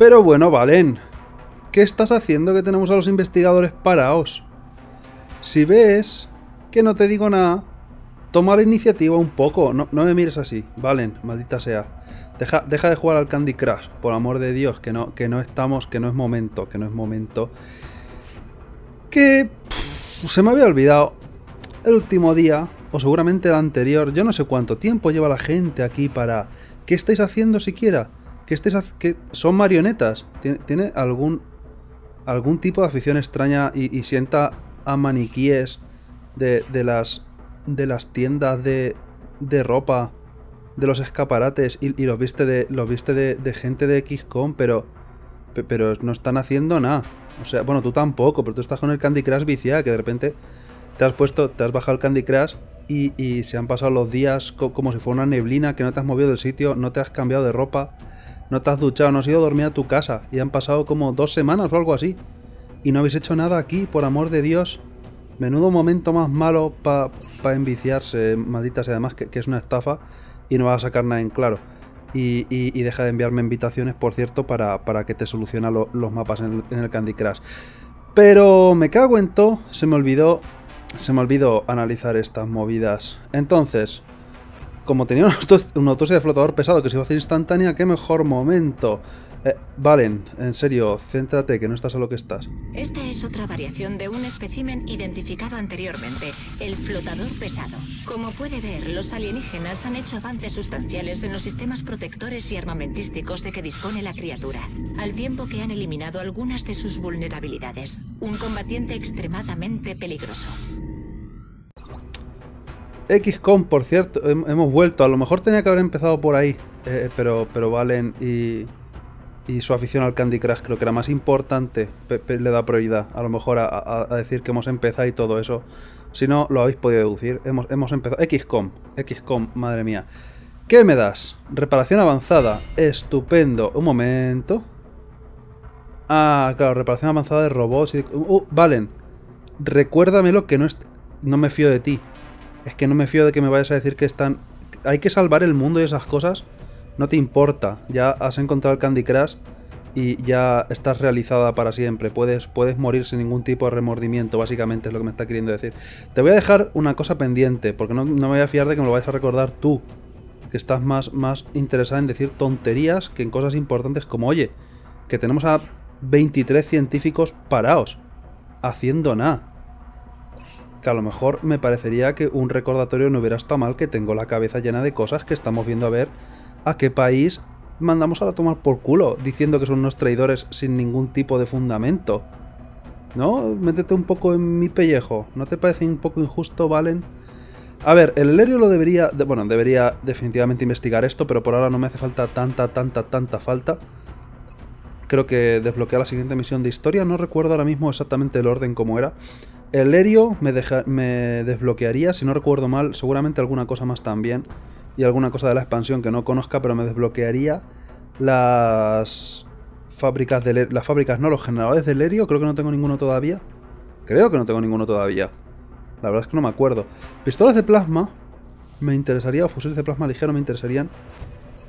Pero bueno, Valen, ¿qué estás haciendo que tenemos a los investigadores parados? Si ves que no te digo nada, toma la iniciativa un poco. No, no me mires así, Valen, maldita sea. Deja, deja, de jugar al Candy Crush, por amor de Dios, que no, que no estamos, que no es momento, que no es momento. Que se me había olvidado el último día, o seguramente el anterior, yo no sé cuánto tiempo lleva la gente aquí para... ¿Qué estáis haciendo siquiera? ¿Qué estáis que ¿Son marionetas? ¿Tiene, algún, algún tipo de afición extraña y, sienta a maniquíes de, de, las, de las tiendas de, de ropa, de los escaparates y, los viste de, los viste de, gente de XCOM, pero, pero no están haciendo nada. O sea, bueno, tú tampoco, pero tú estás con el Candy Crush viciado, que de repente te has puesto, te has bajado el Candy Crush y, se han pasado los días como si fuera una neblina, que no te has movido del sitio, no te has cambiado de ropa, no te has duchado, no has ido a dormir a tu casa y han pasado como dos semanas o algo así. Y no habéis hecho nada aquí, por amor de Dios. Menudo momento más malo para pa enviciarse, malditas, y además que, es una estafa y no vas a sacar nada en claro. Y, deja de enviarme invitaciones, por cierto, para, que te solucione los mapas en el, en el Candy Crush. Pero me cago en todo, se me olvidó se me olvidó analizar estas movidas. Entonces, como tenía una autopsia de flotador pesado que se iba a hacer instantánea, qué mejor momento. Eh, Valen, en serio, céntrate, que no estás a lo que estás. Esta es otra variación de un espécimen identificado anteriormente, el flotador pesado. Como puede ver, los alienígenas han hecho avances sustanciales en los sistemas protectores y armamentísticos de que dispone la criatura, al tiempo que han eliminado algunas de sus vulnerabilidades. Un combatiente extremadamente peligroso. XCOM, por cierto, hemos vuelto. A lo mejor tenía que haber empezado por ahí, eh, pero, pero Valen y y su afición al Candy Crush creo que era más importante, le da prioridad a lo mejor a, decir que hemos empezado y todo eso. Si no, lo habéis podido deducir. Hemos, hemos empezado... XCOM, XCOM, madre mía. ¿Qué me das? Reparación avanzada. Estupendo. Un momento. Ah, claro, reparación avanzada de robots. Y... Uh, Valen. Recuérdamelo que no, no me fío de ti. Es que no me fío de que me vayas a decir que están... Hay que salvar el mundo y esas cosas no te importa, ya has encontrado el Candy Crush y ya estás realizada para siempre. Puedes, puedes morir sin ningún tipo de remordimiento, básicamente es lo que me está queriendo decir. Te voy a dejar una cosa pendiente, porque no, me voy a fiar de que me lo vayas a recordar tú, que estás más, más interesada en decir tonterías que en cosas importantes como, oye, que tenemos a 23 científicos parados, haciendo nada. Que a lo mejor me parecería que un recordatorio no hubiera estado mal, que tengo la cabeza llena de cosas que estamos viendo a ver a qué país mandamos a tomar por culo, diciendo que son unos traidores sin ningún tipo de fundamento. ¿No? Métete un poco en mi pellejo. ¿No te parece un poco injusto, Valen? A ver, el Helerio lo debería... bueno, debería definitivamente investigar esto, pero por ahora no me hace falta tanta, tanta, tanta falta. Creo que desbloquea la siguiente misión de historia. No recuerdo ahora mismo exactamente el orden como era. El Helerio me, desbloquearía, si no recuerdo mal, seguramente alguna cosa más también y alguna cosa de la expansión que no conozca, pero me desbloquearía las fábricas de las fábricas, no, los generadores de Lerio, creo que no tengo ninguno todavía. Creo que no tengo ninguno todavía. La verdad es que no me acuerdo. Pistolas de plasma me interesaría, o fusiles de plasma ligero me interesarían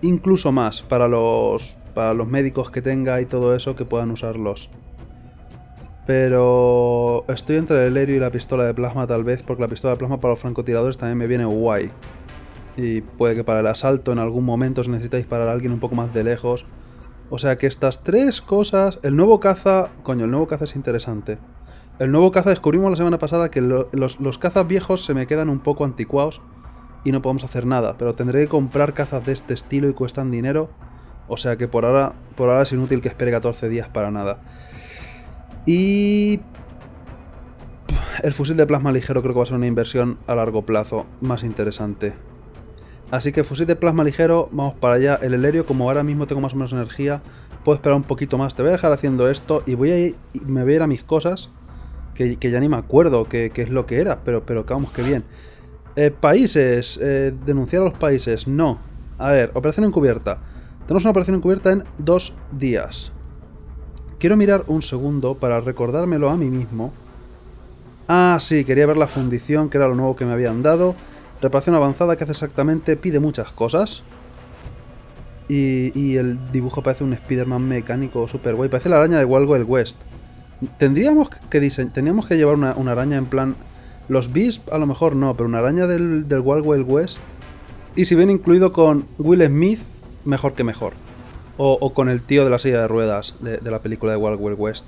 incluso más para los para los médicos que tenga y todo eso que puedan usarlos. Pero estoy entre el Lerio y la pistola de plasma tal vez, porque la pistola de plasma para los francotiradores también me viene guay. Y puede que para el asalto en algún momento os necesitáis parar a alguien un poco más de lejos. O sea que estas tres cosas... El nuevo caza... Coño, el nuevo caza es interesante. El nuevo caza descubrimos la semana pasada que los, los, cazas viejos se me quedan un poco anticuados y no podemos hacer nada. Pero tendré que comprar cazas de este estilo y cuestan dinero. O sea que por ahora, por ahora es inútil que espere 14 días para nada. Y... El fusil de plasma ligero creo que va a ser una inversión a largo plazo más interesante. Así que fusil de plasma ligero, vamos para allá. El helerio, como ahora mismo tengo más o menos energía, puedo esperar un poquito más. Te voy a dejar haciendo esto y voy a ir, me voy a ir a mis cosas, que, ya ni me acuerdo qué, es lo que era, pero, pero vamos, que bien. Eh, países, eh, denunciar a los países, no. A ver, operación encubierta. Tenemos una operación encubierta en dos días. Quiero mirar un segundo para recordármelo a mí mismo. Ah, sí, quería ver la fundición, que era lo nuevo que me habían dado. Reparación avanzada que hace exactamente, pide muchas cosas. Y, el dibujo parece un Spider-Man mecánico super guay. Parece la araña de Wild Wild West. Tendríamos que, Tendríamos que llevar una, araña en plan... Los Beast a lo mejor no, pero una araña del, del Wild West. Y si viene incluido con Will Smith, mejor que mejor. O, con el tío de la silla de ruedas de, la película de Wild Wild West.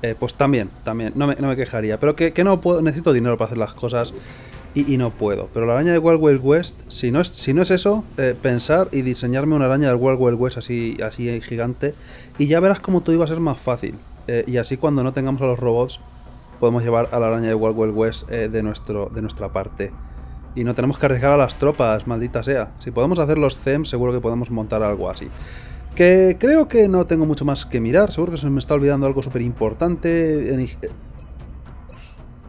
Eh, pues también, también, no me, quejaría. Pero que, no puedo, necesito dinero para hacer las cosas y, no puedo. Pero la araña de Wild Wild West, si no es, si no es eso, eh, pensar y diseñarme una araña del Wild Wild West así, así gigante, y ya verás cómo todo iba a ser más fácil. Eh, y así cuando no tengamos a los robots, podemos llevar a la araña de Wild Wild West de, nuestro, de nuestra parte. Y no tenemos que arriesgar a las tropas, maldita sea. Si podemos hacer los CEM, seguro que podemos montar algo así. Que creo que no tengo mucho más que mirar. Seguro que se me está olvidando algo súper importante.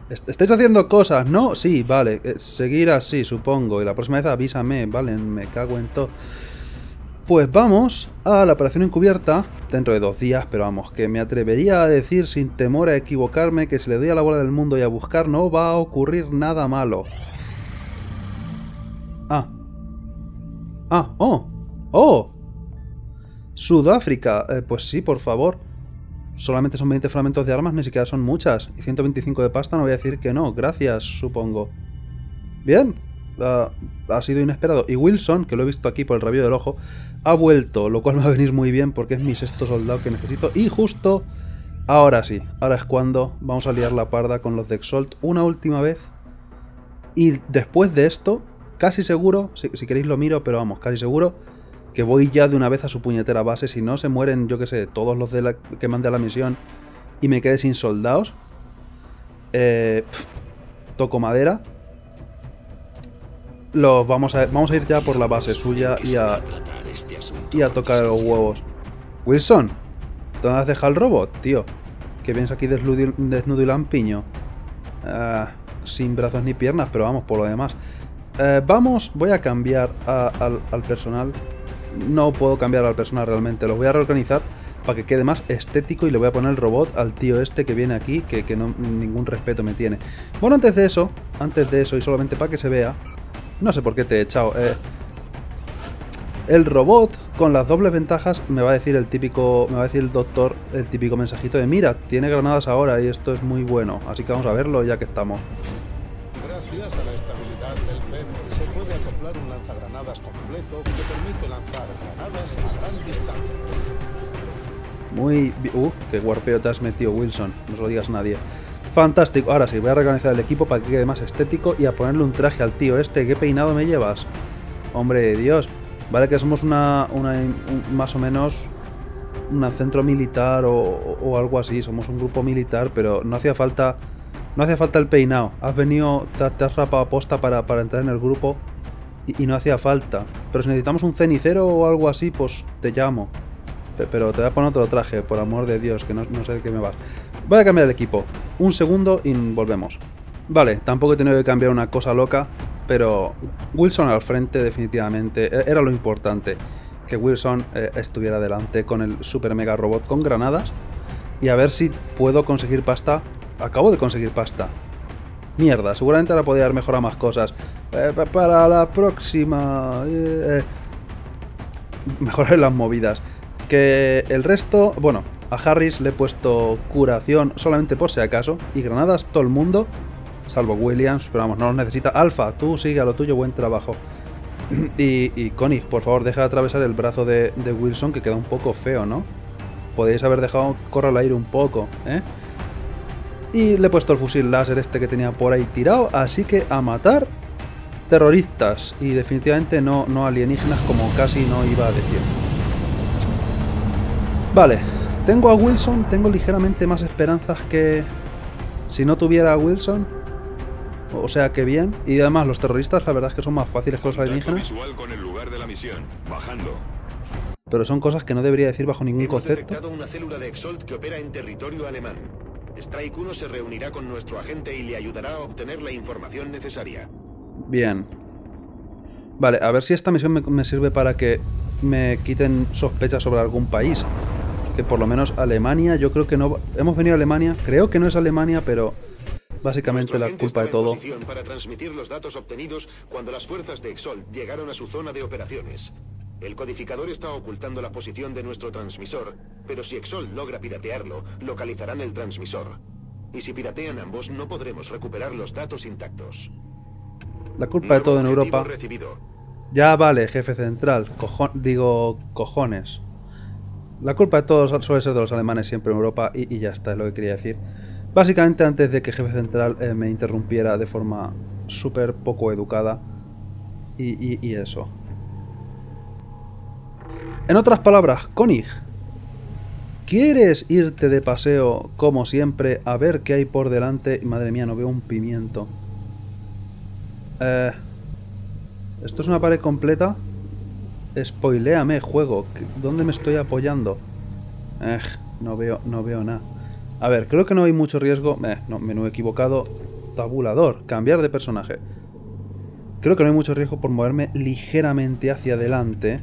¿Estáis haciendo cosas? ¿No? Sí, vale. Eh, seguir así, supongo. Y la próxima vez avísame, vale. Me cago en todo. Pues vamos a la operación encubierta dentro de dos días, pero vamos, que me atrevería a decir sin temor a equivocarme que si le doy a la bola del mundo y a buscar no va a ocurrir nada malo. Ah. Ah, oh. Oh. Sudáfrica. Eh, pues sí, por favor. Solamente son 20 fragmentos de armas, ni siquiera son muchas. Y 125 de pasta, no voy a decir que no. Gracias, supongo. Bien. Ha sido inesperado. Y Wilson, que lo he visto aquí por el rabillo del ojo, ha vuelto, lo cual me va a venir muy bien porque es mi sexto soldado que necesito. Y justo ahora sí, ahora es cuando vamos a liar la parda con los de Exalt una última vez. Y después de esto, casi seguro, si, queréis lo miro, pero vamos, casi seguro que voy ya de una vez a su puñetera base. Si no se mueren, yo que sé, todos los de la, que mande a la misión y me quede sin soldados. Eh, toco madera. Los vamos a, vamos a ir ya por la base suya y a, y a tocar los huevos. Wilson, ¿dónde has dejado el robot, tío? Que vienes aquí desnudo y lampiño. Ah, sin brazos ni piernas, pero vamos, por lo demás. Eh, vamos, voy a cambiar al, personal. No puedo cambiar al personal realmente, lo voy a reorganizar para que quede más estético y le voy a poner el robot al tío este que viene aquí, que, no, ningún respeto me tiene. Bueno, antes de eso, antes de eso y solamente para que se vea, no sé por qué te he echado, eh, el robot con las dobles ventajas me va a decir el típico, me va a decir el doctor el típico mensajito de mira, tiene granadas ahora y esto es muy bueno, así que vamos a verlo ya que estamos. Completo que permite lanzar granadas a gran distancia. Muy... Uh, qué guarpeo te has metido, Wilson. No lo digas nadie. Fantástico. Ahora sí, voy a reorganizar el equipo para que quede más estético y a ponerle un traje al tío este. ¿Qué peinado me llevas? Hombre de Dios. Vale que somos una... una más o menos... Un centro militar o, algo así. Somos un grupo militar, pero no hacía falta no hace falta el peinado. Has venido, te, has rapado aposta para, para, entrar en el grupo y, no hacía falta. Pero si necesitamos un cenicero o algo así, pues te llamo. Pero te voy a poner otro traje, por amor de Dios, que no, sé de qué me vas. Voy a cambiar el equipo. Un segundo y volvemos. Vale, tampoco he tenido que cambiar una cosa loca, pero Wilson al frente definitivamente e, era lo importante. Que Wilson eh, estuviera delante con el super mega robot con granadas y a ver si puedo conseguir pasta Acabo de conseguir pasta. Mierda, seguramente ahora podría haber mejorado más cosas. Eh, para la próxima... Eh, eh, mejorar las movidas. Que el resto... Bueno, a Harris le he puesto curación solamente por si acaso. Y granadas todo el mundo. Salvo Williams, pero vamos, no los necesita. Alfa, tú sigue a lo tuyo, buen trabajo. y, y por favor, deja de atravesar el brazo de, de Wilson, que queda un poco feo, ¿no? Podéis haber dejado correr al aire un poco, ¿eh? Y le he puesto el fusil láser este que tenía por ahí tirado, así que a matar terroristas y definitivamente no, no alienígenas como casi no iba a decir. Vale, tengo a Wilson, tengo ligeramente más esperanzas que si no tuviera a Wilson. O sea que bien. Y además los terroristas la verdad es que son más fáciles que los alienígenas. Pero son cosas que no debería decir bajo ningún concepto. una célula de Exalt que opera en territorio alemán. Strike 1 se reunirá con nuestro agente y le ayudará a obtener la información necesaria. Bien. Vale, a ver si esta misión me, sirve para que me quiten sospechas sobre algún país. Que por lo menos Alemania, yo creo que no... Hemos venido a Alemania, creo que no es Alemania, pero básicamente la culpa de todo. Para transmitir los datos obtenidos cuando las fuerzas de Exol llegaron a su zona de operaciones. El codificador está ocultando la posición de nuestro transmisor, pero si Exol logra piratearlo, localizarán el transmisor. Y si piratean ambos, no podremos recuperar los datos intactos. La culpa de todo en Nuevo Europa. Recibido. Ya vale, jefe central. Cojo- digo, cojones. La culpa de todos suele ser de los alemanes siempre en Europa y, y ya está, es lo que quería decir. Básicamente antes de que jefe central eh, me interrumpiera de forma súper poco educada y, y- y eso. En otras palabras, Konig, ¿quieres irte de paseo como siempre a ver qué hay por delante? Madre mía, no veo un pimiento. Eh, ¿Esto es una pared completa? Spoiléame, juego. ¿Qué- ¿Dónde me estoy apoyando? Eh, no veo, no veo nada. A ver, creo que no hay mucho riesgo. Eh, no, menú equivocado. Tabulador. Cambiar de personaje. Creo que no hay mucho riesgo por moverme ligeramente hacia adelante.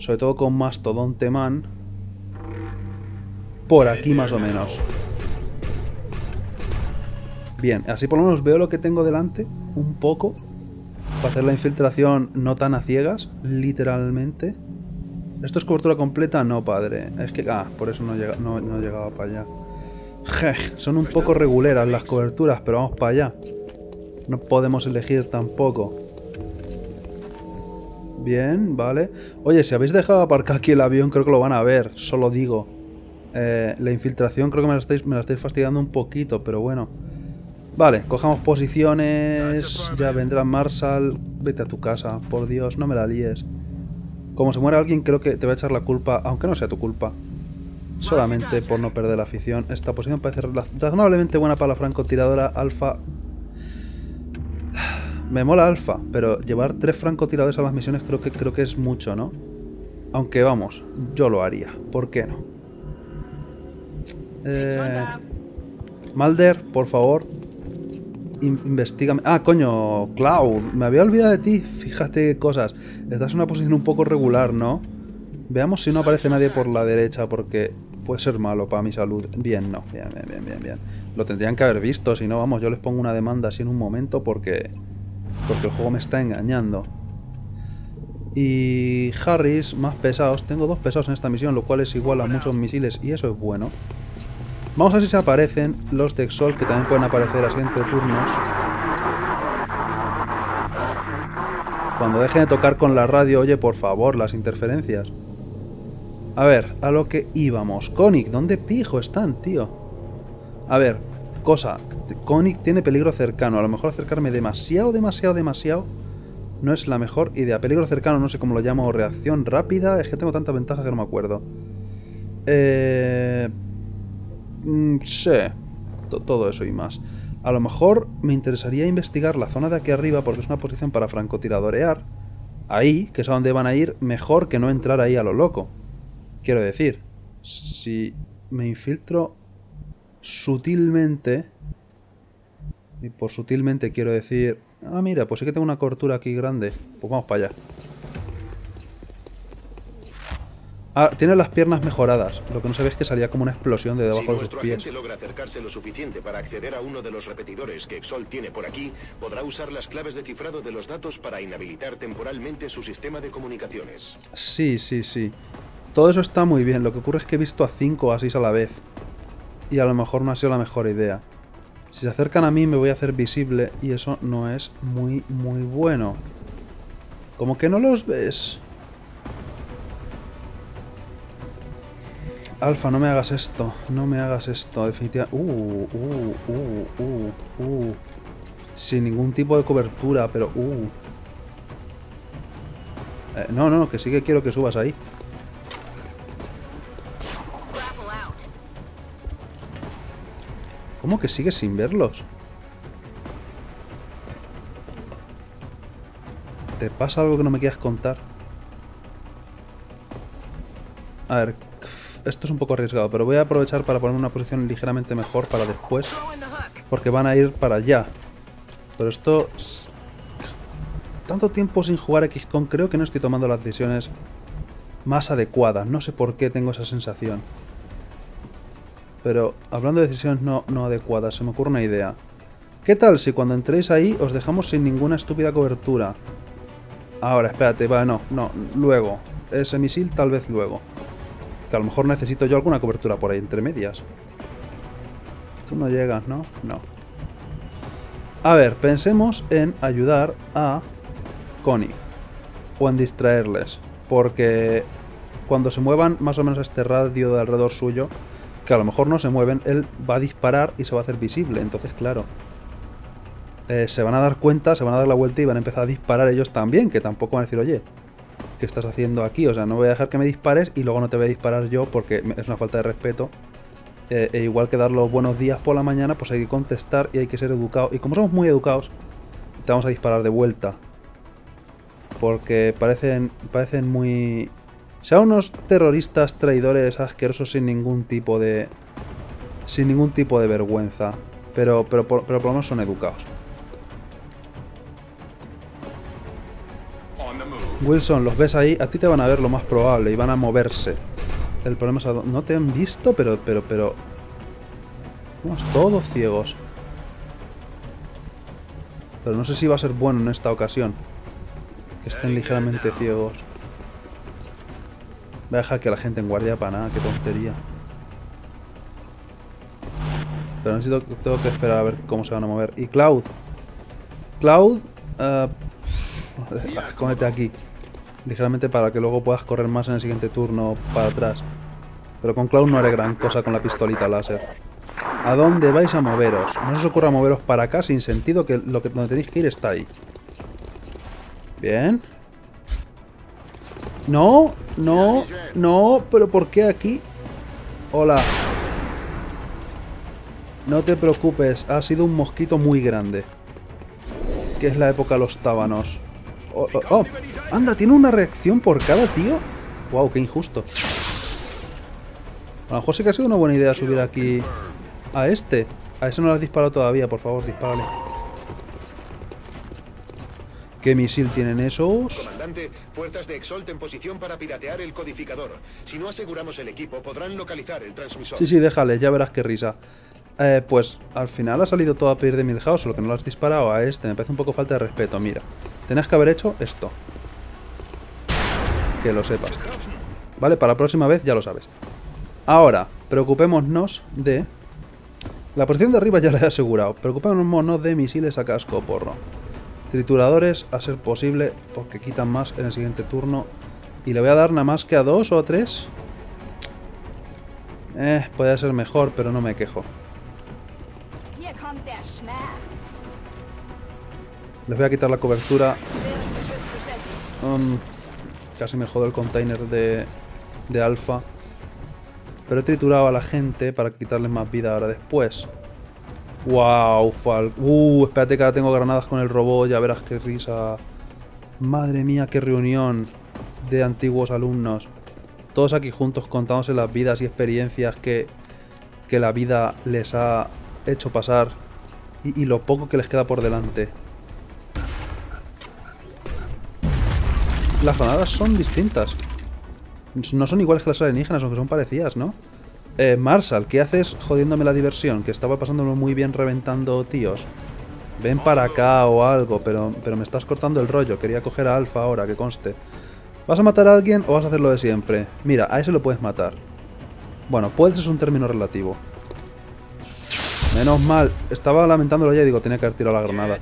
Sobre todo con Mastodonte Man. Por aquí más o menos. Bien, así por lo menos veo lo que tengo delante. Un poco. Para hacer la infiltración no tan a ciegas, literalmente. ¿Esto es cobertura completa? No, padre. Es que... Ah, por eso no, llega, no, no llegaba para allá. Je, son un poco reguleras las coberturas, pero vamos para allá. No podemos elegir tampoco. Bien, vale. Oye, si habéis dejado aparcar aquí el avión, creo que lo van a ver. Solo digo. Eh, la infiltración creo que me la, estáis, me la estáis fastidiando un poquito, pero bueno. Vale, cojamos posiciones. Ya vendrá Marshall. Vete a tu casa, por Dios, no me la líes. Como se muere alguien, creo que te va a echar la culpa, aunque no sea tu culpa. Solamente por no perder la afición. Esta posición parece razonablemente buena para la francotiradora alfa. Me mola alfa, pero llevar tres francotiradores a las misiones creo que, creo que es mucho, ¿no? Aunque vamos, yo lo haría. ¿Por qué no? Eh, Malder, por favor. in- Investígame. Ah, coño, Cloud. Me había olvidado de ti. Fíjate qué cosas. Estás en una posición un poco regular, ¿no? Veamos si no aparece nadie por la derecha, porque puede ser malo para mi salud. Bien, no. Bien, bien, bien, bien, bien. Lo tendrían que haber visto. Si no, vamos, yo les pongo una demanda así en un momento porque. Porque el juego me está engañando. Y Harris, más pesados. Tengo dos pesados en esta misión, lo cual es igual a muchos misiles y eso es bueno. Vamos a ver si se aparecen los de que también pueden aparecer así entre turnos. Cuando dejen de tocar con la radio, oye, por favor, las interferencias. A ver, a lo que íbamos. Konik, ¿dónde pijo están, tío? A ver, cosa. Konik tiene peligro cercano. A lo mejor acercarme demasiado, demasiado, demasiado no es la mejor idea. Peligro cercano, no sé cómo lo llamo. Reacción rápida. Es que tengo tanta ventaja que no me acuerdo. Eh... mm, sí. To- Todo eso y más. A lo mejor me interesaría investigar la zona de aquí arriba porque es una posición para francotiradorear. Ahí, que es a donde van a ir, mejor que no entrar ahí a lo loco. Quiero decir, si me infiltro sutilmente, y por sutilmente quiero decir, ah mira, pues sí que tengo una cobertura aquí grande, pues vamos para allá. Ah, tiene las piernas mejoradas, lo que no sabía es que salía como una explosión de debajo Si de sus pies. agente logra acercarse lo suficiente para acceder a uno de los repetidores que Exol tiene por aquí, podrá usar las claves de cifrado de los datos para inhabilitar temporalmente su sistema de comunicaciones. Sí, sí, sí. Todo eso está muy bien, lo que ocurre es que he visto a 5 o a 6 a la vez. Y a lo mejor no ha sido la mejor idea. Si se acercan a mí me voy a hacer visible y eso no es muy, muy bueno. Como que no los ves. Alfa, no me hagas esto. No me hagas esto, definitivamente. Uh, uh, uh, uh, uh. Sin ningún tipo de cobertura, pero uh. Eh, no, no, que sí que quiero que subas ahí. ¿Cómo que sigues sin verlos? ¿Te pasa algo que no me quieras contar? A ver, esto es un poco arriesgado, pero voy a aprovechar para ponerme en una posición ligeramente mejor para después. Porque van a ir para allá. Pero esto... Tanto tiempo sin jugar XCOM, creo que no estoy tomando las decisiones más adecuadas. No sé por qué tengo esa sensación. Pero hablando de decisiones no, no adecuadas, se me ocurre una idea. ¿Qué tal si cuando entréis ahí os dejamos sin ninguna estúpida cobertura? Ahora, espérate, vale, no, no, luego. Ese misil tal vez luego. Que a lo mejor necesito yo alguna cobertura por ahí, entre medias. Tú no llegas, ¿no? No. A ver, pensemos en ayudar a Koenig. O en distraerles. Porque cuando se muevan más o menos a este radio de alrededor suyo, que a lo mejor no se mueven, él va a disparar y se va a hacer visible. Entonces, claro, eh, se van a dar cuenta, se van a dar la vuelta y van a empezar a disparar ellos también, que tampoco van a decir, oye, ¿qué estás haciendo aquí? O sea, no voy a dejar que me dispares y luego no te voy a disparar yo porque es una falta de respeto. Eh, e igual que dar los buenos días por la mañana, pues hay que contestar y hay que ser educado. Y como somos muy educados, te vamos a disparar de vuelta. Porque parecen, parecen muy... Sean unos terroristas traidores asquerosos sin ningún tipo de... Sin ningún tipo de vergüenza. Pero, pero, pero por lo menos son educados. Wilson, los ves ahí, a ti te van a ver lo más probable y van a moverse. El problema es a no te han visto, pero, pero, pero... Somos todos ciegos. Pero no sé si va a ser bueno en esta ocasión. Que estén ligeramente ciegos. Voy a dejar que la gente en guardia para nada, qué tontería. Pero necesito, tengo que esperar a ver cómo se van a mover. Y Cloud. Cloud, uh, cógete aquí ligeramente para que luego puedas correr más en el siguiente turno para atrás. Pero con Cloud no haré gran cosa con la pistolita láser. ¿A dónde vais a moveros? No os ocurra moveros para acá sin sentido que lo que donde tenéis que ir está ahí. Bien. No, no, no, pero ¿por qué aquí? Hola. No te preocupes, ha sido un mosquito muy grande. Que es la época de los tábanos. Oh, oh, oh, Anda, tiene una reacción por cada tío. Wow, qué injusto. A lo mejor sí que ha sido una buena idea subir aquí a este. A ese no lo has disparado todavía, por favor, dispárale. ¿Qué misil tienen esos? Comandante, fuerzas de Exalt en posición para piratear el codificador. Si no aseguramos el equipo, podrán localizar el transmisor. Sí, sí, déjale, ya verás qué risa. Eh, pues al final ha salido todo a pedir de Milhouse, solo que no lo has disparado a este. Me parece un poco falta de respeto. Mira, tenías que haber hecho esto. Que lo sepas. Vale, para la próxima vez ya lo sabes. Ahora, preocupémonos de... La posición de arriba ya la he asegurado. Preocupémonos de misiles a casco porro. Trituradores, a ser posible, porque quitan más en el siguiente turno. Y le voy a dar nada más que a dos o a tres. Eh, puede ser mejor, pero no me quejo. Les voy a quitar la cobertura. Um, casi me jodo el container de, de alfa. Pero he triturado a la gente para quitarles más vida ahora después. Wow, Fal. Uh, espérate que ahora tengo granadas con el robot, ya verás qué risa. Madre mía, qué reunión de antiguos alumnos. Todos aquí juntos contándose las vidas y experiencias que, que la vida les ha hecho pasar y, lo poco que les queda por delante. Las granadas son distintas. No son iguales que las alienígenas, aunque son parecidas, ¿no? Eh, Marshall, ¿qué haces jodiéndome la diversión? Que estaba pasándolo muy bien reventando tíos. Ven para acá o algo, pero, pero me estás cortando el rollo. Quería coger a Alfa ahora, que conste. ¿Vas a matar a alguien o vas a hacer lo de siempre? Mira, a ese lo puedes matar. Bueno, puedes es un término relativo. Menos mal. Estaba lamentándolo ya y digo, tenía que haber tirado la granada.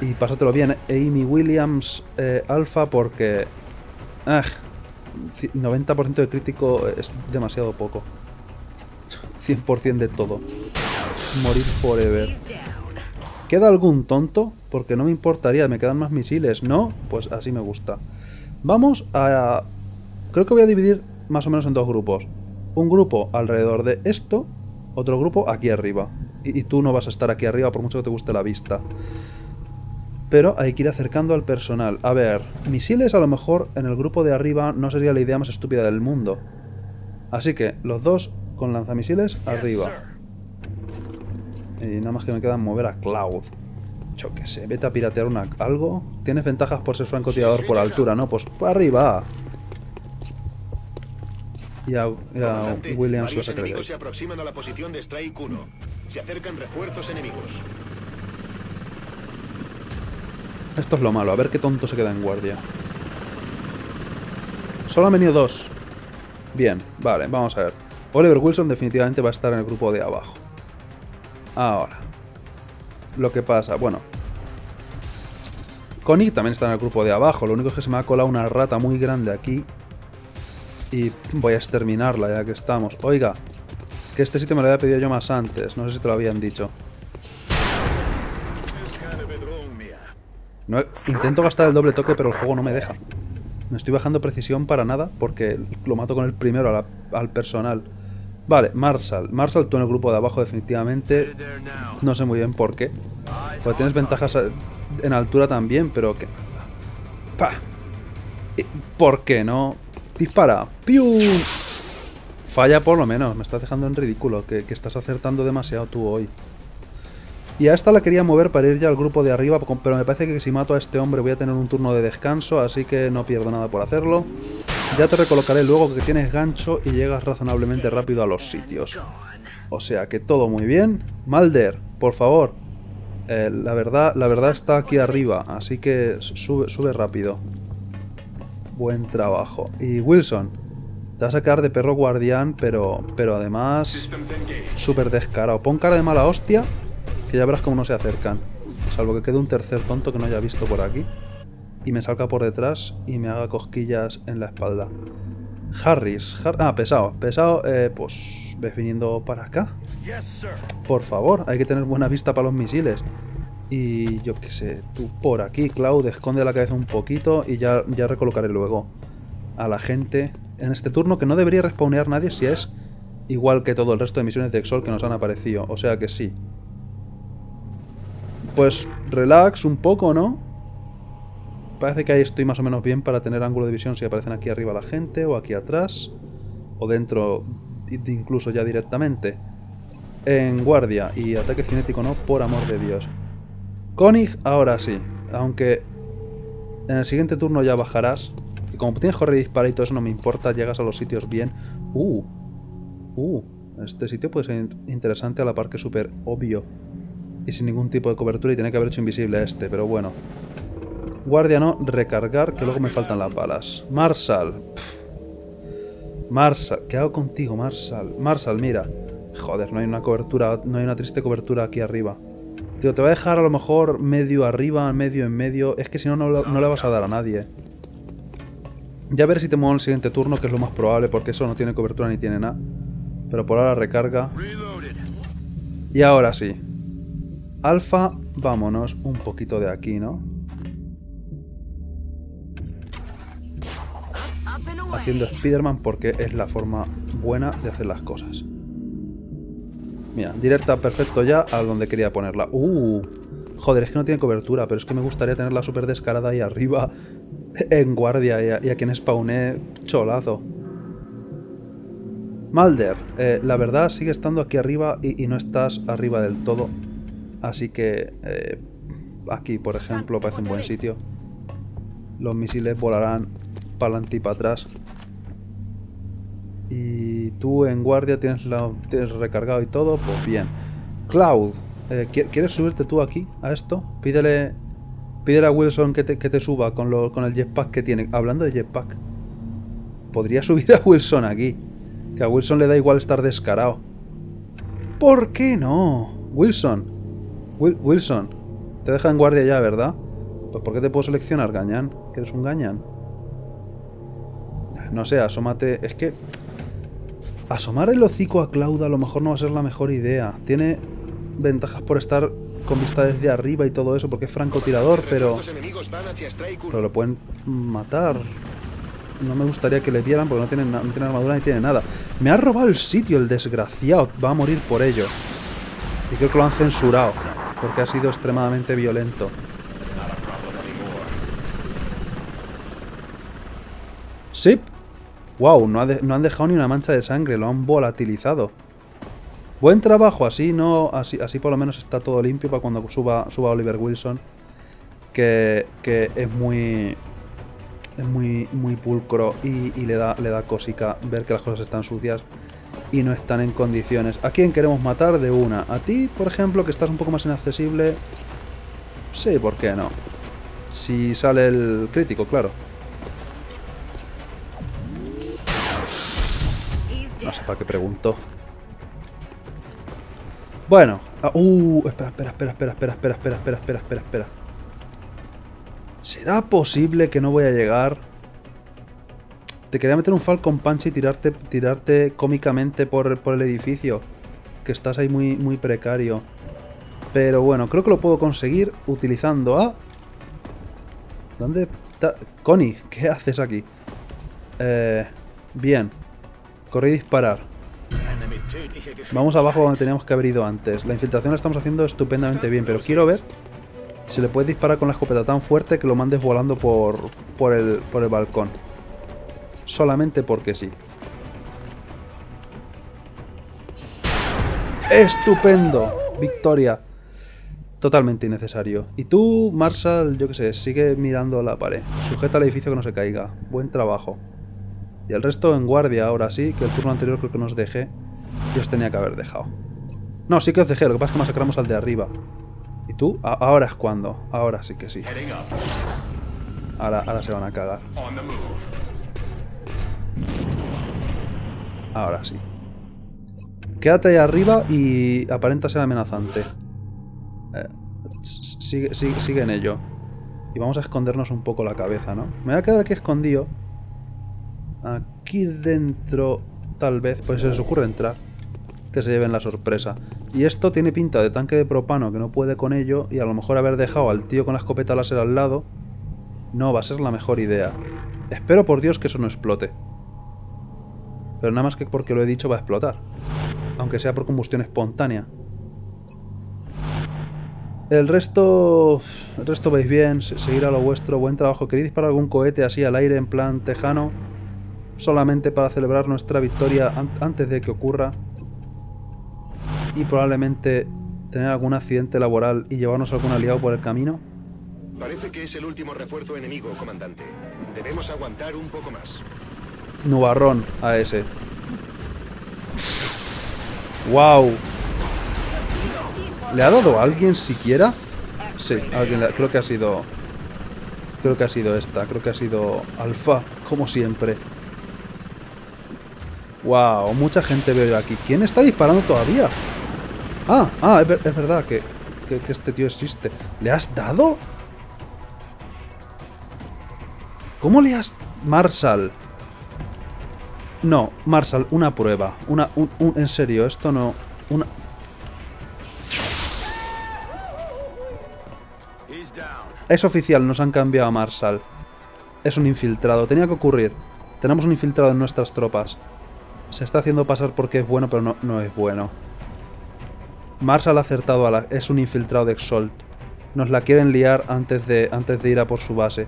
Y pásatelo bien, Amy Williams eh, Alpha porque... 90% de crítico es demasiado poco. 100% de todo. Morir forever. ¿Queda algún tonto? Porque no me importaría, me quedan más misiles. ¿No? Pues así me gusta. Vamos a... Creo que voy a dividir más o menos en dos grupos. Un grupo alrededor de esto otro grupo aquí arriba. Y, tú no vas a estar aquí arriba por mucho que te guste la vista. Pero hay que ir acercando al personal. A ver, misiles a lo mejor en el grupo de arriba no sería la idea más estúpida del mundo. Así que los dos con lanzamisiles arriba. Y nada más que me queda mover a Cloud. Yo que sé, vete a piratear una, algo. Tienes ventajas por ser francotirador por altura, ¿no? Pues para arriba. Y a, y a Williams los enemigos se aproximan a la posición de Strike 1. Se acercan refuerzos enemigos. Esto es lo malo, a ver qué tonto se queda en guardia. Solo han venido dos. Bien, vale, vamos a ver. Oliver Wilson definitivamente va a estar en el grupo de abajo. Ahora. Lo que pasa, bueno. Connie también está en el grupo de abajo. Lo único es que se me ha colado una rata muy grande aquí. Y voy a exterminarla ya que estamos. Oiga, que este sitio me lo había pedido yo más antes. No sé si te lo habían dicho. No, intento gastar el doble toque, pero el juego no me deja. No estoy bajando precisión para nada porque lo mato con el primero al personal. Vale, Marshall. Marshall, tú en el grupo de abajo definitivamente. No sé muy bien por qué. Porque tienes ventajas en altura también, pero que... ¡Pah! ¿Por qué no? Dispara. ¡Pium! Falla por lo menos. Me estás dejando en ridículo. Que, que estás acertando demasiado tú hoy. Y a esta la quería mover para ir ya al grupo de arriba, pero me parece que si mato a este hombre voy a tener un turno de descanso, así que no pierdo nada por hacerlo. Ya te recolocaré luego que tienes gancho y llegas razonablemente rápido a los sitios. O sea que todo muy bien. Malder, por favor. Eh, la, verdad, la verdad está aquí arriba, así que sube, sube rápido. Buen trabajo. Y Wilson, te vas a quedar de perro guardián, pero, pero además súper descarado. Pon cara de mala hostia que ya verás cómo no se acercan. Salvo que quede un tercer tonto que no haya visto por aquí. Y me salga por detrás y me haga cosquillas en la espalda. Harris. ah, pesado. Pesado, eh, pues ves viniendo para acá. Por favor, hay que tener buena vista para los misiles. Y yo qué sé, tú por aquí, Cloud, esconde la cabeza un poquito y ya, ya recolocaré luego a la gente en este turno que no debería respawnear nadie si es igual que todo el resto de misiones de Exol que nos han aparecido. O sea que sí, pues relax un poco, ¿no? Parece que ahí estoy más o menos bien para tener ángulo de visión si aparecen aquí arriba la gente o aquí atrás. O dentro incluso ya directamente. En guardia y ataque cinético no, por amor de Dios. Koenig ahora sí. Aunque en el siguiente turno ya bajarás. Y como tienes correr y disparar y todo eso no me importa, llegas a los sitios bien. Uh, uh, este sitio puede ser interesante a la par que súper obvio y sin ningún tipo de cobertura y tiene que haber hecho invisible a este, pero bueno. Guardia no, recargar, que luego me faltan las balas. Marshall. Marshall. ¿Qué hago contigo, Marshall? Marshall, mira. Joder, no hay una cobertura, no hay una triste cobertura aquí arriba. Tío, te va a dejar a lo mejor medio arriba, medio en medio. Es que si no, no, no le vas a dar a nadie. Ya veré si te muevo en el siguiente turno, que es lo más probable, porque eso no tiene cobertura ni tiene nada. Pero por ahora recarga. Y ahora sí. Alfa, vámonos un poquito de aquí, ¿no? Haciendo Spiderman porque es la forma buena de hacer las cosas. Mira, directa perfecto ya a donde quería ponerla. ¡Uh! Joder, es que no tiene cobertura, pero es que me gustaría tenerla súper descarada ahí arriba en guardia y a, quien spawné cholazo. Malder, eh, la verdad sigue estando aquí arriba y no estás arriba del todo. Así que eh, aquí, por ejemplo, parece un buen sitio. Los misiles volarán para adelante y para atrás. Y tú en guardia tienes, la, tienes recargado y todo, pues bien. Cloud, eh, ¿quieres subirte tú aquí a esto? Pídele, pídele a Wilson que te, que te suba con, lo, con el jetpack que tiene. Hablando de jetpack, podría subir a Wilson aquí. Que a Wilson le da igual estar descarado. ¿Por qué no? Wilson, Wilson, te deja en guardia ya, ¿verdad? Pues ¿por qué te puedo seleccionar, Gañán? ¿Que eres un Gañán? No sé, asómate... Es que... Asomar el hocico a Clauda a lo mejor no va a ser la mejor idea. Tiene ventajas por estar con vista desde arriba y todo eso, porque es francotirador, pero... Pero lo pueden matar. No me gustaría que le vieran porque no tiene, no tiene armadura ni tiene nada. Me ha robado el sitio, el desgraciado. Va a morir por ello. Y creo que lo han censurado porque ha sido extremadamente violento. ¿Sí? Wow, no, han dejado ni una mancha de sangre, lo han volatilizado. Buen trabajo, así no, así, por lo menos está todo limpio para cuando suba, suba Oliver Wilson. Que, que es muy es muy, muy pulcro y, y, le, da, le da cosica ver que las cosas están sucias y no están en condiciones. ¿A quién queremos matar de una? ¿A ti, por ejemplo, que estás un poco más inaccesible? Sí, ¿por qué no? Si sale el crítico, claro. Sé para qué pregunto. Bueno. ah, uh, espera, espera, espera, espera, espera, espera, espera, espera, espera, espera, espera. ¿Será posible que no voy a llegar? Te quería meter un Falcon Punch y tirarte, tirarte cómicamente por, por el edificio. Que estás ahí muy, muy precario. Pero bueno, creo que lo puedo conseguir utilizando a... ¿Dónde está? Connie, ¿qué haces aquí? Eh, bien. Corre y disparar. Vamos abajo donde teníamos que haber ido antes. La infiltración la estamos haciendo estupendamente bien, pero quiero ver si le puedes disparar con la escopeta tan fuerte que lo mandes volando por, por, el, por el balcón. Solamente porque sí. ¡Estupendo! Victoria. Totalmente innecesario. Y tú, Marshall, yo qué sé, sigue mirando la pared. Sujeta el edificio que no se caiga. Buen trabajo. Y el resto en guardia ahora sí, que el turno anterior creo que nos dejé. Y os tenía que haber dejado. No, sí que os dejé, lo que pasa es que masacramos al de arriba. ¿Y tú? Ahora es cuando. Ahora sí que sí. Ahora, ahora se van a cagar. Ahora sí. Quédate ahí arriba y aparenta ser amenazante. Eh, sigue, sigue, sigue en ello. Y vamos a escondernos un poco la cabeza, ¿no? Me voy a quedar aquí escondido. Aquí dentro, tal vez, pues se les ocurre entrar. Que se lleven la sorpresa. Y esto tiene pinta de tanque de propano que no puede con ello. Y a lo mejor haber dejado al tío con la escopeta láser al lado. No va a ser la mejor idea. Espero por Dios que eso no explote. Pero nada más que porque lo he dicho va a explotar. Aunque sea por combustión espontánea. El resto... El resto veis bien, se- seguir a lo vuestro, buen trabajo. ¿Queréis disparar algún cohete así al aire en plan tejano? Solamente para celebrar nuestra victoria an- antes de que ocurra. Y probablemente tener algún accidente laboral y llevarnos algún aliado por el camino. Parece que es el último refuerzo enemigo, comandante. Debemos aguantar un poco más. Nubarrón a ese. ¡Wow! ¿Le ha dado a alguien siquiera? Sí, alguien le- creo que ha sido... Creo que ha sido esta, creo que ha sido Alfa, como siempre. ¡Wow! Mucha gente veo yo aquí. ¿Quién está disparando todavía? Ah, ah, es, ver- es verdad que, que- este tío existe. ¿Le has dado? ¿Cómo le has... Marshall? No, Marshall, una prueba. Una, un- un- en serio, esto no... Una... Es oficial, nos han cambiado a Marshall. Es un infiltrado, tenía que ocurrir. Tenemos un infiltrado en nuestras tropas. Se está haciendo pasar porque es bueno, pero no, no es bueno. Marshall ha acertado a la... Es un infiltrado de Exalt. Nos la quieren liar antes de, antes de ir a por su base.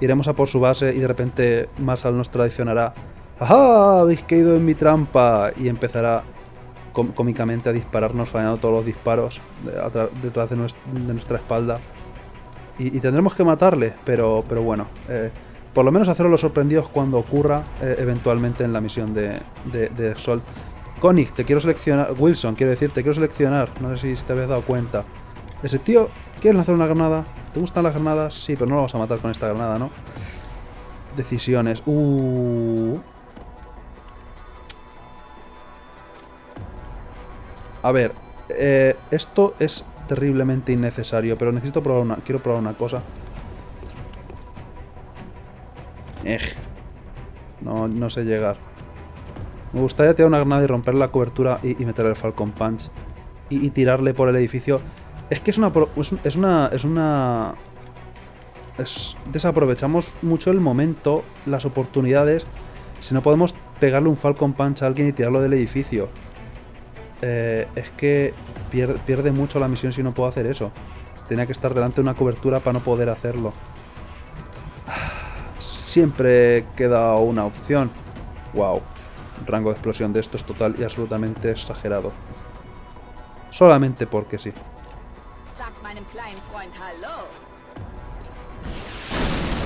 Iremos a por su base y de repente Marshall nos traicionará. ¡Ajá! Habéis caído en mi trampa. Y empezará cómicamente a dispararnos, fallando todos los disparos atra- detrás de, nues- de nuestra espalda. Y, y tendremos que matarle, pero, pero bueno. eh, por lo menos hacerlo los sorprendidos cuando ocurra eh, eventualmente en la misión de, de, Sol. Koenig, te quiero seleccionar. Wilson, quiero decir, te quiero seleccionar. No sé si- si te habías dado cuenta. Ese tío, ¿quieres lanzar una granada? ¿Te gustan las granadas? Sí, pero no lo vamos a matar con esta granada, ¿no? Decisiones. Uh. A ver, eh, esto es terriblemente innecesario, pero necesito probar una. Quiero probar una cosa. Ej. No, no sé llegar. Me gustaría tirar una granada y romper la cobertura y, meter el Falcon Punch. Y, tirarle por el edificio. Es que es una. es una. Es una. es- desaprovechamos mucho el momento, las oportunidades. Si no podemos pegarle un Falcon Punch a alguien y tirarlo del edificio. Eh, es que pierde, pierde mucho la misión si no puedo hacer eso. Tenía que estar delante de una cobertura para no poder hacerlo. Siempre queda una opción. Wow. El rango de explosión de esto es total y absolutamente exagerado. Solamente porque sí.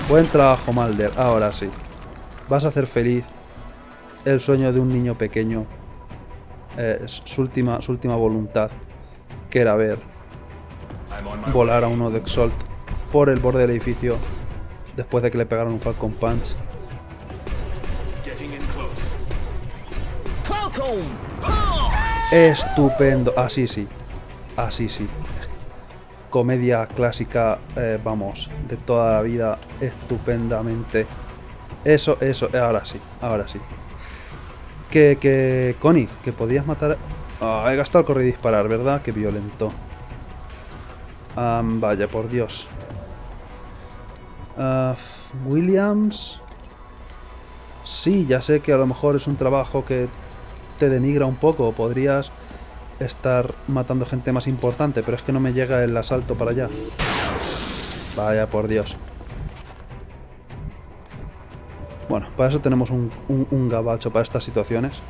Buen trabajo, Malder. Ahora sí. Vas a hacer feliz el sueño de un niño pequeño. Eh, es su, última, su última voluntad. Que era ver volar a uno de Exalt. por el borde del edificio después de que le pegaron un Falcon Punch. Estupendo. Así sí. Así sí. Comedia clásica, eh, vamos, de toda la vida, estupendamente. Eso, eso, ahora sí, ahora sí. Que, que, Connie, que podías matar... Ah, he gastado el correr y disparar, ¿verdad? Qué violento. vaya, por Dios. Ah, Williams... Sí, ya sé que a lo mejor es un trabajo que te denigra un poco. Podrías estar matando gente más importante, pero es que no me llega el asalto para allá. Vaya, por Dios. Bueno, para eso tenemos un, un, gabacho para estas situaciones.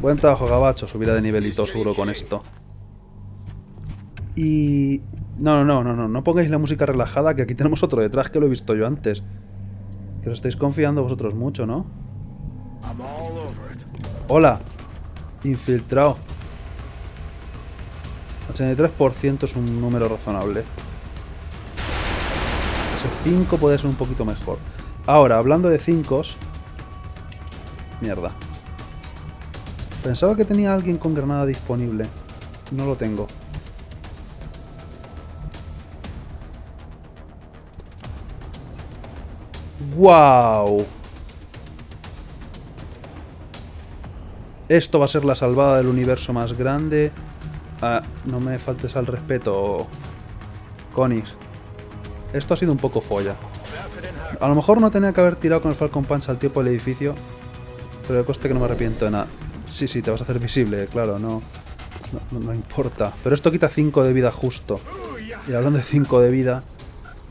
Buen trabajo, gabacho. Subirá de nivelito seguro con esto. Y... No, no, no, no, no. Pongáis la música relajada, que aquí tenemos otro detrás que lo he visto yo antes. Que os estáis confiando vosotros mucho, ¿no? Hola. Infiltrado. 83% es un número razonable. Ese 5 puede ser un poquito mejor. Ahora, hablando de 5 Mierda. Pensaba que tenía alguien con granada disponible. No lo tengo. ¡Wow! Esto va a ser la salvada del universo más grande. Ah, no me faltes al respeto, Konig. Esto ha sido un poco folla. A lo mejor no tenía que haber tirado con el Falcon Punch al tiempo del edificio, pero el coste que no me arrepiento de nada. Sí, sí, te vas a hacer visible, claro, no, no, no importa. Pero esto quita 5 de vida justo. Y hablando de 5 de vida,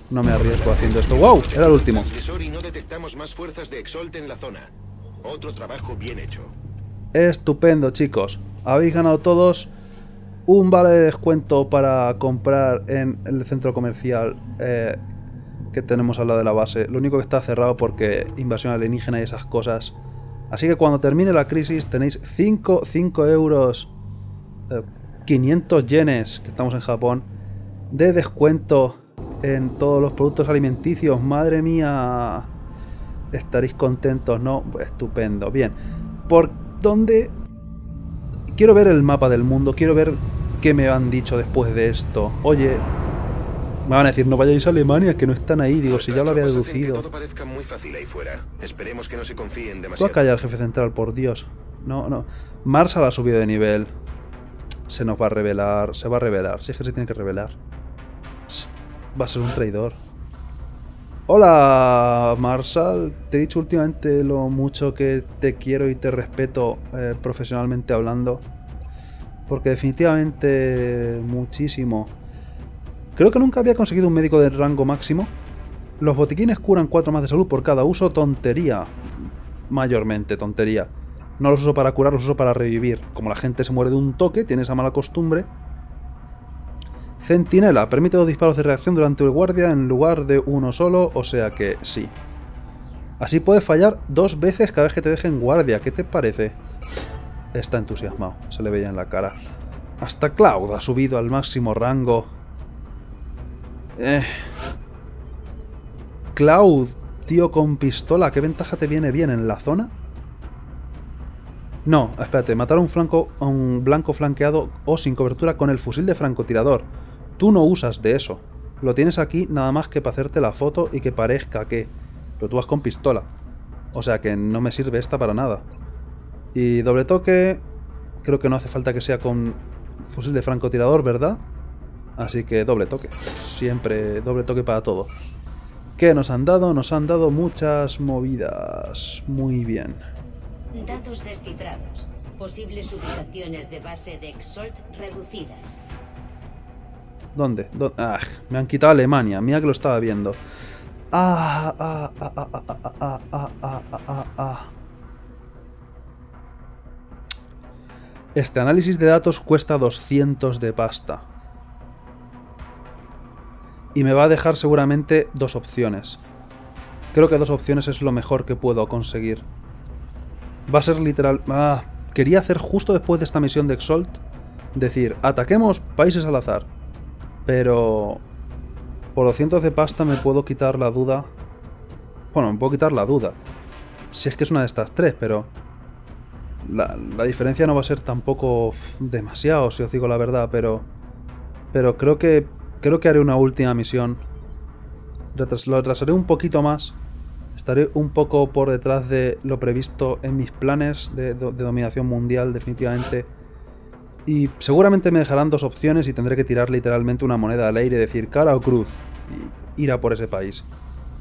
no me arriesgo haciendo esto. ¡Wow! Era el último. Y no detectamos más fuerzas de Exalt en la zona. Otro trabajo bien hecho. Estupendo, chicos. Habéis ganado todos un vale de descuento para comprar en el centro comercial eh, que tenemos al lado de la base. Lo único que está cerrado porque invasión alienígena y esas cosas. Así que cuando termine la crisis tenéis 5, 5 euros, 500 eh, yenes, que estamos en Japón, de descuento en todos los productos alimenticios. Madre mía, estaréis contentos, ¿no? Estupendo. Bien, por donde quiero ver el mapa del mundo, quiero ver qué me han dicho después de esto. Oye, me van a decir, no vayáis a Alemania, que no están ahí. Digo, si ya lo había deducido. Esperemos que no se confíen demasiado. Tú a callar, jefe central, por Dios. No, no. Marshall ha subido de nivel. Se nos va a revelar. Se va a revelar. Si es que se tiene que revelar. Va a ser un traidor. Hola, Marshall. Te he dicho últimamente lo mucho que te quiero y te respeto eh, profesionalmente hablando. Porque definitivamente muchísimo. Creo que nunca había conseguido un médico de rango máximo. Los botiquines curan 4 más de salud por cada uso. Tontería. Mayormente tontería. No los uso para curar, los uso para revivir. Como la gente se muere de un toque, tiene esa mala costumbre Centinela. Permite dos disparos de reacción durante el guardia en lugar de uno solo, o sea que sí. Así puedes fallar dos veces cada vez que te dejen guardia. ¿Qué te parece? Está entusiasmado, se le veía en la cara. Hasta Cloud ha subido al máximo rango. Eh. Cloud, tío con pistola, ¿qué ventaja te viene bien en la zona? No, espérate, matar a un, flanco, a un blanco flanqueado o sin cobertura con el fusil de francotirador. Tú no usas de eso. Lo tienes aquí nada más que para hacerte la foto y que parezca que... Pero tú vas con pistola. O sea que no me sirve esta para nada. Y doble toque... Creo que no hace falta que sea con fusil de francotirador, ¿verdad? Así que doble toque. Siempre doble toque para todo. ¿Qué nos han dado? Nos han dado muchas movidas. Muy bien. Datos descifrados. Posibles ubicaciones de base de Exalt reducidas. ¿Dónde? Ah, me han quitado Alemania. Mira que lo estaba viendo. Ah, ah, ah, ah, ah, ah, ah, ah, ah, ah, ah. Este análisis de datos cuesta 200 de pasta. Y me va a dejar seguramente dos opciones. Creo que dos opciones es lo mejor que puedo conseguir. Va a ser literal... Ah, quería hacer justo después de esta misión de Exalt. Decir, ataquemos países al azar Pero por 200 de pasta me puedo quitar la duda. Bueno, me puedo quitar la duda. Si es que es una de estas tres, pero... La, diferencia no va a ser tampoco demasiado, si os digo la verdad, pero... Pero creo que... Creo que haré una última misión. Lo retrasaré un poquito más. Estaré un poco por detrás de lo previsto en mis planes de dominación mundial, definitivamente. Y seguramente me dejarán dos opciones y tendré que tirar literalmente una moneda al aire y decir cara o cruz. Y ir a por ese país.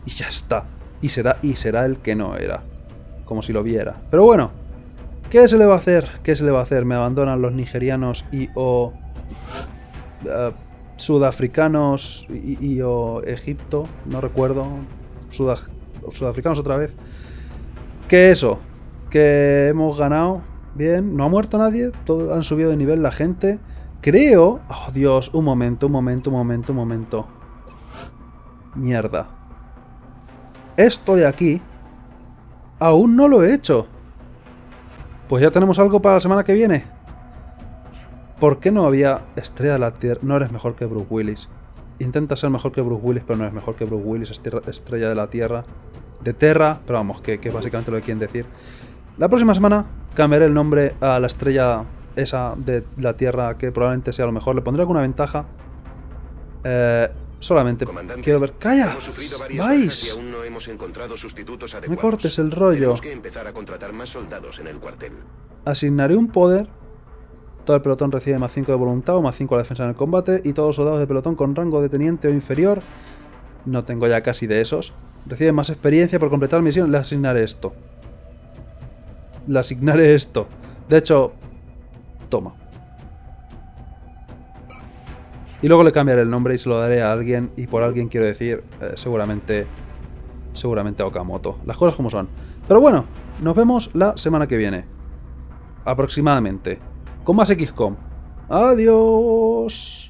Y ya está. Y será, y será el que no era. Como si lo viera. Pero bueno. ¿Qué se le va a hacer? ¿Qué se le va a hacer? Me abandonan los nigerianos y o... eh, sudafricanos y, o Egipto. No recuerdo. Suda- sudafricanos otra vez. Que eso. Que hemos ganado. Bien, no ha muerto nadie, todos han subido de nivel la gente. Creo... Oh, Dios, un momento, un momento, un momento, un momento. Mierda. Esto de aquí... Aún no lo he hecho. Pues ya tenemos algo para la semana que viene. ¿Por qué no había Estrella de la Tierra? No eres mejor que Bruce Willis. Intenta ser mejor que Bruce Willis, pero no eres mejor que Bruce Willis, Estrella Estrella de la Tierra. De Terra, pero vamos, que, que es básicamente lo que quieren decir. La próxima semana cambiaré el nombre a la estrella esa de la Tierra, que probablemente sea lo mejor. Le pondré alguna ventaja. Eh, solamente Comandante, quiero ver... ¡Calla! ¡Vais! aún no hemos encontrado sustitutos Me adecuados. cortes el rollo. Tenemos que empezar a contratar más soldados en el cuartel. Asignaré un poder. Todo el pelotón recibe más 5 de voluntad o más 5 a la defensa en el combate. Y todos los soldados de pelotón con rango de teniente o inferior. No tengo ya casi de esos. Reciben más experiencia por completar misión. Le asignaré esto. Le asignaré esto. De hecho, toma. Y luego le cambiaré el nombre y se lo daré a alguien. Y por alguien quiero decir, eh, seguramente, seguramente a Okamoto. Las cosas como son. Pero bueno, nos vemos la semana que viene. Aproximadamente. Con más XCOM. Adiós.